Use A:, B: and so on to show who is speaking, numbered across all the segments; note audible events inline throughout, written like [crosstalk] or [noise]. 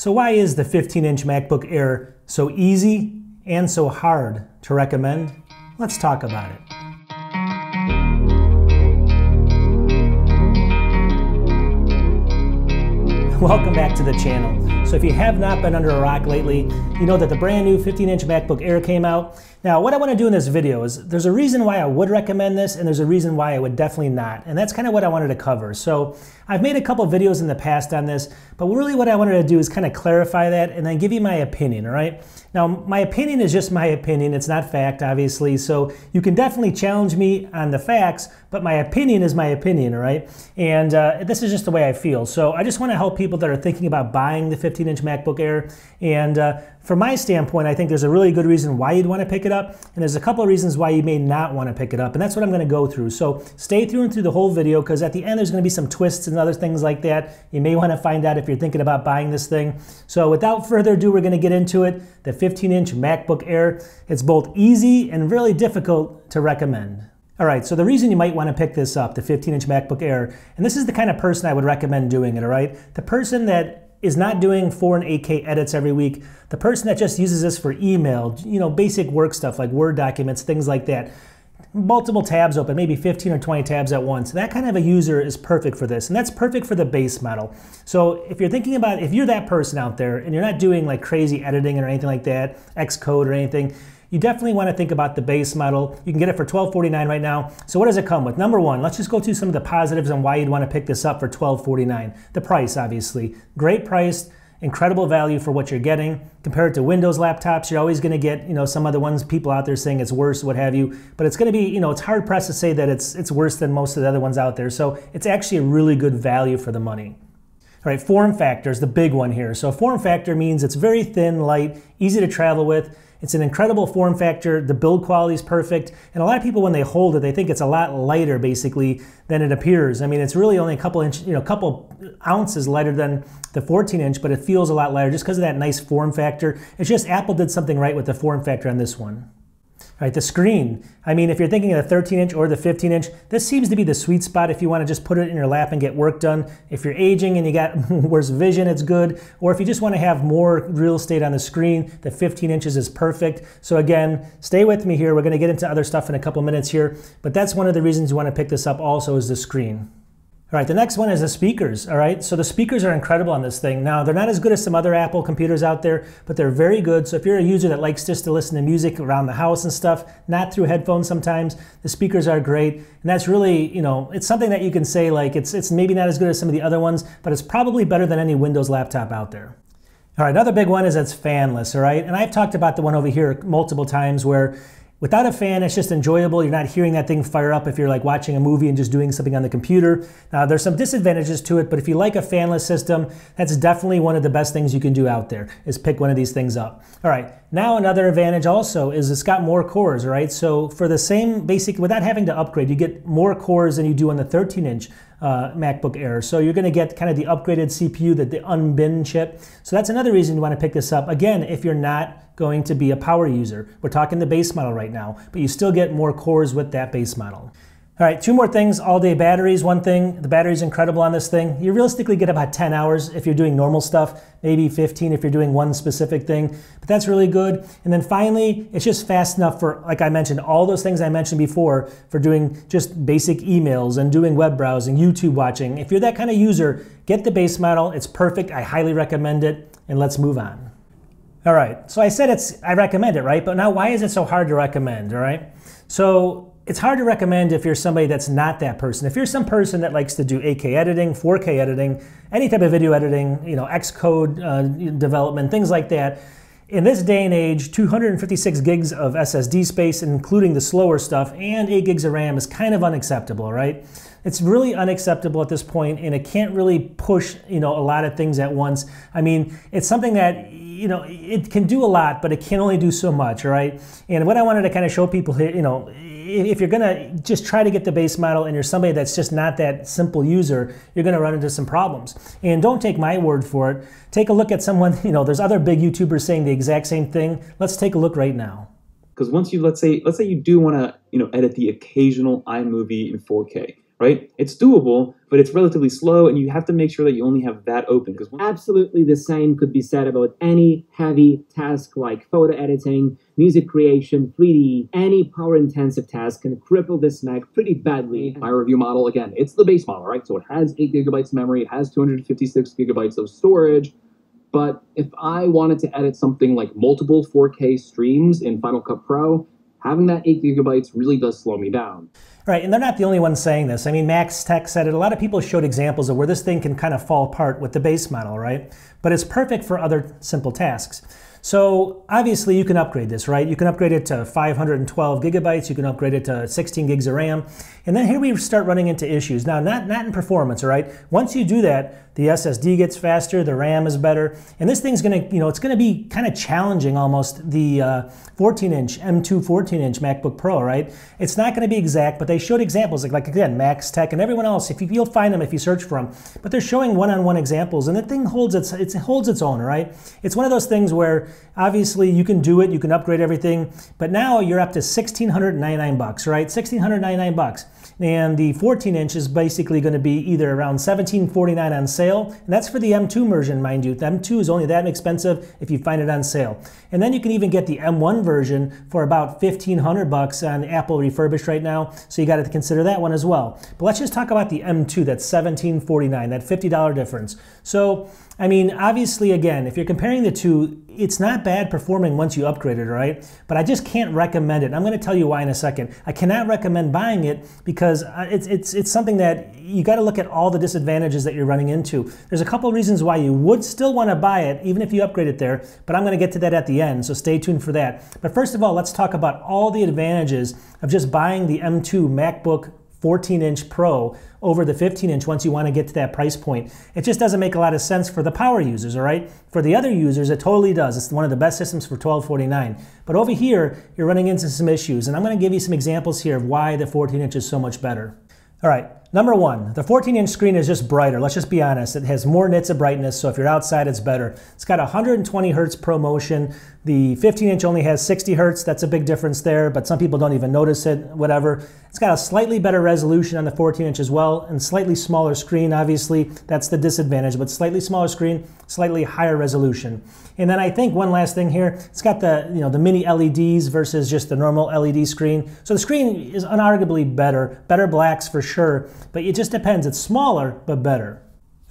A: So why is the 15-inch MacBook Air so easy and so hard to recommend? Let's talk about it. Welcome back to the channel. So if you have not been under a rock lately, you know that the brand new 15-inch MacBook Air came out. Now, what I want to do in this video is there's a reason why I would recommend this and there's a reason why I would definitely not. And that's kind of what I wanted to cover. So I've made a couple videos in the past on this, but really what I wanted to do is kind of clarify that and then give you my opinion, all right? Now, my opinion is just my opinion. It's not fact, obviously. So you can definitely challenge me on the facts, but my opinion is my opinion, all right? And uh, this is just the way I feel. So I just want to help people that are thinking about buying the 15-inch MacBook Air. And uh, from my standpoint, I think there's a really good reason why you'd want to pick it up, and there's a couple of reasons why you may not want to pick it up, and that's what I'm going to go through. So stay through and through the whole video, because at the end there's going to be some twists and other things like that. You may want to find out if you're thinking about buying this thing. So without further ado, we're going to get into it. The 15-inch MacBook Air. It's both easy and really difficult to recommend. All right, so the reason you might want to pick this up, the 15-inch MacBook Air, and this is the kind of person I would recommend doing it, all right? The person that is not doing 4 and 8K edits every week, the person that just uses this for email, you know, basic work stuff like Word documents, things like that, multiple tabs open, maybe 15 or 20 tabs at once. That kind of a user is perfect for this, and that's perfect for the base model. So if you're thinking about, if you're that person out there and you're not doing like crazy editing or anything like that, Xcode or anything, you definitely want to think about the base model. You can get it for $12.49 right now. So what does it come with? Number one, let's just go through some of the positives and why you'd want to pick this up for $12.49. The price, obviously. Great price, incredible value for what you're getting. Compared to Windows laptops, you're always going to get, you know, some other ones, people out there saying it's worse, what have you. But it's going to be, you know, it's hard pressed to say that it's, it's worse than most of the other ones out there. So it's actually a really good value for the money. All right, form factor is the big one here. So form factor means it's very thin, light, easy to travel with. It's an incredible form factor. The build quality is perfect. And a lot of people, when they hold it, they think it's a lot lighter, basically, than it appears. I mean, it's really only a couple inch, you know, a couple ounces lighter than the 14 inch, but it feels a lot lighter just because of that nice form factor. It's just Apple did something right with the form factor on this one. Right, the screen. I mean, if you're thinking of the 13 inch or the 15 inch, this seems to be the sweet spot if you want to just put it in your lap and get work done. If you're aging and you got [laughs] worse vision, it's good. Or if you just want to have more real estate on the screen, the 15 inches is perfect. So again, stay with me here. We're going to get into other stuff in a couple minutes here, but that's one of the reasons you want to pick this up also is the screen. All right, the next one is the speakers, all right? So the speakers are incredible on this thing. Now, they're not as good as some other Apple computers out there, but they're very good. So if you're a user that likes just to listen to music around the house and stuff, not through headphones sometimes, the speakers are great. And that's really, you know, it's something that you can say like it's, it's maybe not as good as some of the other ones, but it's probably better than any Windows laptop out there. All right, another big one is it's fanless, all right? And I've talked about the one over here multiple times where Without a fan, it's just enjoyable. You're not hearing that thing fire up if you're like watching a movie and just doing something on the computer. Now, there's some disadvantages to it, but if you like a fanless system, that's definitely one of the best things you can do out there is pick one of these things up. All right, now another advantage also is it's got more cores, right? So for the same basic, without having to upgrade, you get more cores than you do on the 13 inch uh, MacBook Air. So you're gonna get kind of the upgraded CPU, that the unbin chip. So that's another reason you wanna pick this up. Again, if you're not going to be a power user. We're talking the base model right now, but you still get more cores with that base model. All right, two more things. All day batteries, one thing. The battery's incredible on this thing. You realistically get about 10 hours if you're doing normal stuff, maybe 15 if you're doing one specific thing, but that's really good. And then finally, it's just fast enough for, like I mentioned, all those things I mentioned before for doing just basic emails and doing web browsing, YouTube watching. If you're that kind of user, get the base model. It's perfect. I highly recommend it. And let's move on. All right, so I said it's, I recommend it, right? But now why is it so hard to recommend, all right? So it's hard to recommend if you're somebody that's not that person. If you're some person that likes to do 8K editing, 4K editing, any type of video editing, you know, Xcode uh, development, things like that, in this day and age, 256 gigs of SSD space, including the slower stuff, and 8 gigs of RAM is kind of unacceptable, right? It's really unacceptable at this point, and it can't really push, you know, a lot of things at once. I mean, it's something that you know, it can do a lot, but it can only do so much, right? And what I wanted to kind of show people here, you know, if you're gonna just try to get the base model and you're somebody that's just not that simple user, you're gonna run into some problems. And don't take my word for it. Take a look at someone, [laughs] you know, there's other big YouTubers saying the exact same thing. Let's take a look right now.
B: Because once you, let's say, let's say you do wanna, you know, edit the occasional iMovie in 4K. Right? It's doable, but it's relatively slow, and you have to make sure that you only have that open. Because
C: absolutely the same could be said about any heavy task like photo editing, music creation, 3D, any power-intensive task can cripple this Mac pretty badly.
D: My review model, again, it's the base model, right? So it has 8 gigabytes of memory, it has 256 gigabytes of storage, but if I wanted to edit something like multiple 4K streams in Final Cut Pro, having that 8 gigabytes really does slow me down.
A: Right, and they're not the only ones saying this. I mean, Max Tech said it. A lot of people showed examples of where this thing can kind of fall apart with the base model, right? But it's perfect for other simple tasks. So obviously you can upgrade this, right? You can upgrade it to 512 gigabytes, you can upgrade it to 16 gigs of RAM, and then here we start running into issues. Now, not, not in performance, all right? Once you do that, the SSD gets faster, the RAM is better, and this thing's gonna, you know, it's gonna be kind of challenging almost the uh, 14 inch, M2 14 inch MacBook Pro, right? It's not gonna be exact, but they showed examples, like, like again, Max Tech and everyone else, if you, you'll find them if you search for them, but they're showing one-on-one -on -one examples, and the thing holds its, it holds its own, right? It's one of those things where obviously you can do it, you can upgrade everything, but now you're up to 1,699 bucks, right? 1,699 bucks. And the 14 inch is basically going to be either around 1749 on sale, and that's for the M2 version, mind you. The M2 is only that expensive if you find it on sale. And then you can even get the M1 version for about 1500 bucks on Apple refurbished right now, so you got to consider that one as well. But let's just talk about the M2, that's 1749, that $50 difference. So I mean, obviously, again, if you're comparing the two, it's not bad performing once you upgrade it, right? But I just can't recommend it. I'm going to tell you why in a second. I cannot recommend buying it because uh, it's, it's, it's something that you got to look at all the disadvantages that you're running into. There's a couple reasons why you would still want to buy it, even if you upgrade it there, but I'm going to get to that at the end, so stay tuned for that. But first of all, let's talk about all the advantages of just buying the M2 MacBook 14 inch Pro over the 15 inch once you want to get to that price point. It just doesn't make a lot of sense for the power users, all right? For the other users, it totally does. It's one of the best systems for 1249. But over here, you're running into some issues, and I'm going to give you some examples here of why the 14 inch is so much better. All right, number one, the 14 inch screen is just brighter. Let's just be honest. It has more nits of brightness, so if you're outside, it's better. It's got 120 hertz ProMotion. The 15 inch only has 60 hertz. That's a big difference there, but some people don't even notice it, whatever. It's got a slightly better resolution on the 14 inch as well, and slightly smaller screen, obviously. That's the disadvantage, but slightly smaller screen, slightly higher resolution. And then I think one last thing here, it's got the, you know, the mini LEDs versus just the normal LED screen. So the screen is unarguably better, better blacks for sure, but it just depends. It's smaller, but better.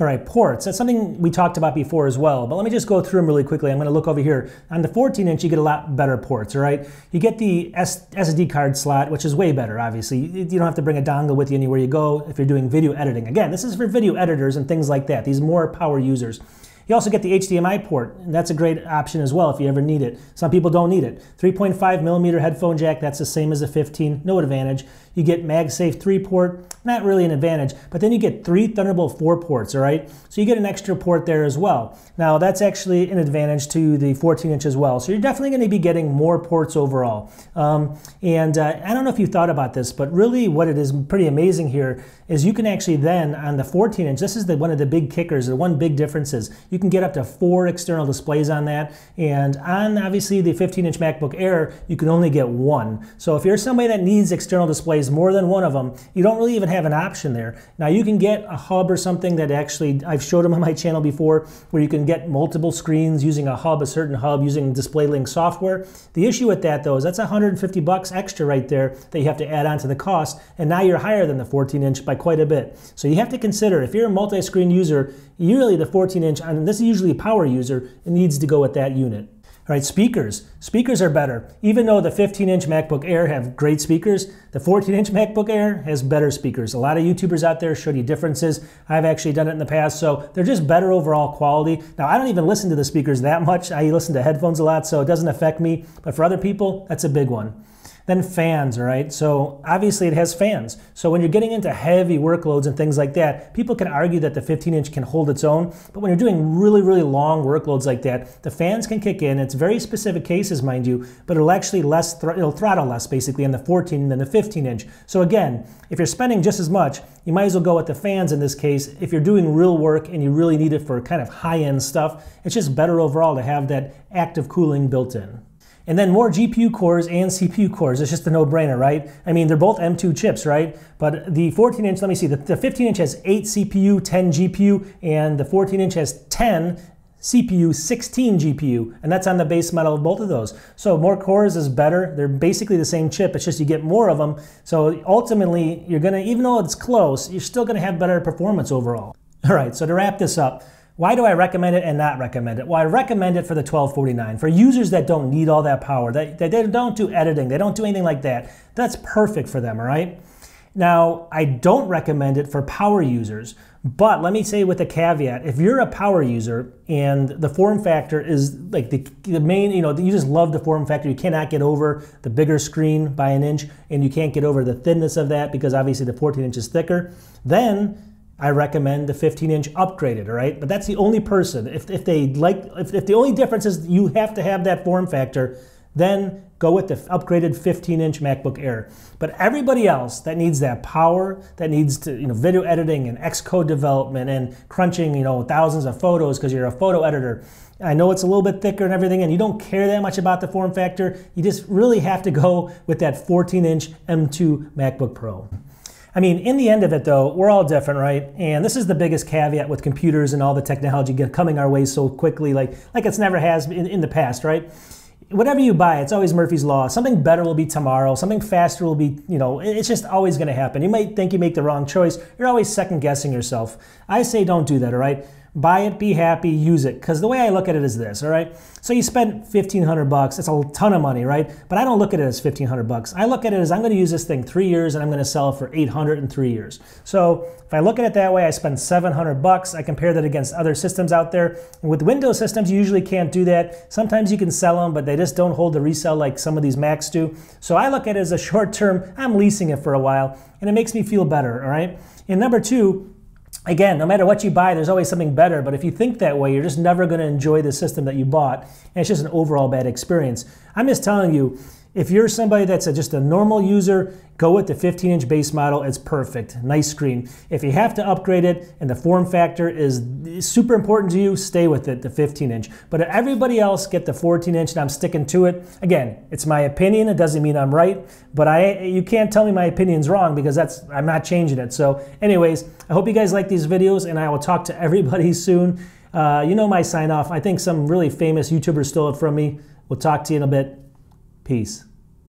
A: All right, ports. That's something we talked about before as well, but let me just go through them really quickly. I'm going to look over here. On the 14 inch, you get a lot better ports, all right? You get the SD card slot, which is way better, obviously. You don't have to bring a dongle with you anywhere you go if you're doing video editing. Again, this is for video editors and things like that, these more power users. You also get the HDMI port, and that's a great option as well if you ever need it. Some people don't need it. 3.5 millimeter headphone jack, that's the same as a 15, no advantage. You get MagSafe 3 port, not really an advantage, but then you get three Thunderbolt 4 ports, all right? So you get an extra port there as well. Now that's actually an advantage to the 14 inch as well. So you're definitely gonna be getting more ports overall. Um, and uh, I don't know if you thought about this, but really what it is pretty amazing here is you can actually then, on the 14 inch, this is the, one of the big kickers, the one big difference is you can get up to four external displays on that. And on obviously the 15 inch MacBook Air, you can only get one. So if you're somebody that needs external displays, more than one of them, you don't really even have an option there. Now you can get a hub or something that actually, I've showed them on my channel before, where you can get multiple screens using a hub, a certain hub, using DisplayLink software. The issue with that though is that's 150 bucks extra right there that you have to add on to the cost, and now you're higher than the 14 inch by quite a bit. So you have to consider, if you're a multi-screen user, usually the 14 inch, and this is usually a power user, it needs to go with that unit. Right, speakers. Speakers are better. Even though the 15-inch MacBook Air have great speakers, the 14-inch MacBook Air has better speakers. A lot of YouTubers out there showed you differences. I've actually done it in the past, so they're just better overall quality. Now, I don't even listen to the speakers that much. I listen to headphones a lot, so it doesn't affect me. But for other people, that's a big one. Then fans, all right? So obviously it has fans. So when you're getting into heavy workloads and things like that, people can argue that the 15 inch can hold its own. But when you're doing really, really long workloads like that, the fans can kick in. It's very specific cases, mind you, but it'll actually less, it'll throttle less basically in the 14 than the 15 inch. So again, if you're spending just as much, you might as well go with the fans in this case. If you're doing real work and you really need it for kind of high end stuff, it's just better overall to have that active cooling built in. And then more GPU cores and CPU cores. It's just a no-brainer, right? I mean, they're both M2 chips, right? But the 14-inch, let me see, the, the 15-inch has 8 CPU, 10 GPU, and the 14-inch has 10 CPU, 16 GPU, and that's on the base model of both of those. So more cores is better. They're basically the same chip. It's just you get more of them. So ultimately, you're gonna, even though it's close, you're still gonna have better performance overall. All right, so to wrap this up, why do I recommend it and not recommend it? Well, I recommend it for the 1249. For users that don't need all that power, that, that they don't do editing, they don't do anything like that, that's perfect for them, all right? Now, I don't recommend it for power users, but let me say with a caveat, if you're a power user and the form factor is like the, the main, you know, you just love the form factor, you cannot get over the bigger screen by an inch and you can't get over the thinness of that because obviously the 14 inch is thicker, then I recommend the 15 inch upgraded, all right? But that's the only person. If, if they like, if, if the only difference is you have to have that form factor, then go with the upgraded 15 inch MacBook Air. But everybody else that needs that power, that needs to, you know, video editing and Xcode development and crunching, you know, thousands of photos because you're a photo editor. I know it's a little bit thicker and everything, and you don't care that much about the form factor. You just really have to go with that 14 inch M2 MacBook Pro. I mean, in the end of it, though, we're all different, right? And this is the biggest caveat with computers and all the technology coming our way so quickly, like like it's never has in, in the past, right? Whatever you buy, it's always Murphy's Law. Something better will be tomorrow. Something faster will be, you know, it's just always going to happen. You might think you make the wrong choice. You're always second guessing yourself. I say don't do that, all right? Buy it, be happy, use it. Because the way I look at it is this, all right? So you spend 1500 bucks, it's a ton of money, right? But I don't look at it as 1500 bucks. I look at it as I'm gonna use this thing three years and I'm gonna sell it for 800 in three years. So if I look at it that way, I spend 700 bucks. I compare that against other systems out there. With Windows systems, you usually can't do that. Sometimes you can sell them, but they just don't hold the resale like some of these Macs do. So I look at it as a short term, I'm leasing it for a while, and it makes me feel better, all right? And number two, again, no matter what you buy, there's always something better. But if you think that way, you're just never going to enjoy the system that you bought. And it's just an overall bad experience. I'm just telling you, if you're somebody that's a, just a normal user, go with the 15 inch base model. It's perfect. Nice screen. If you have to upgrade it and the form factor is super important to you, stay with it, the 15 inch. But everybody else get the 14 inch and I'm sticking to it. Again, it's my opinion. It doesn't mean I'm right, but I you can't tell me my opinion's wrong because that's I'm not changing it. So anyways, I hope you guys like these videos and I will talk to everybody [laughs] soon. Uh, you know my sign off. I think some really famous YouTubers stole it from me. We'll talk to you in a bit. Peace.